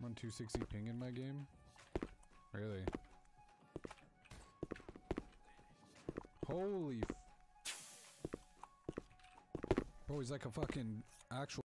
260 ping in my game? Really? Holy f- Bro, he's like a fucking actual